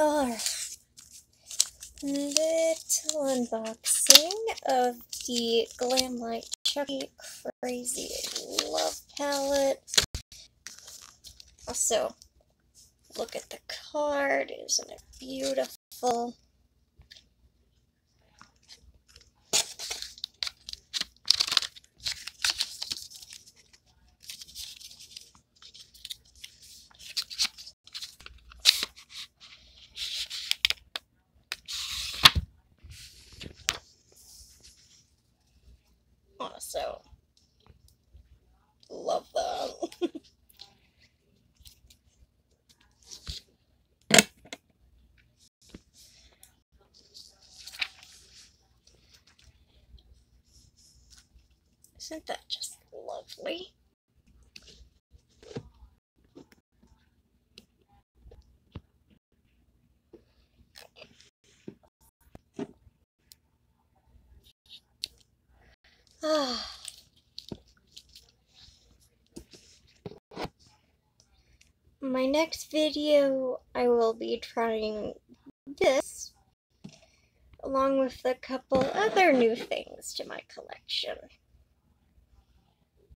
Alright. Little unboxing of the Glamlite Chucky Crazy Love Palette. Also, look at the card. Isn't it beautiful? Also, love them. Isn't that just lovely? My next video, I will be trying this along with a couple other new things to my collection.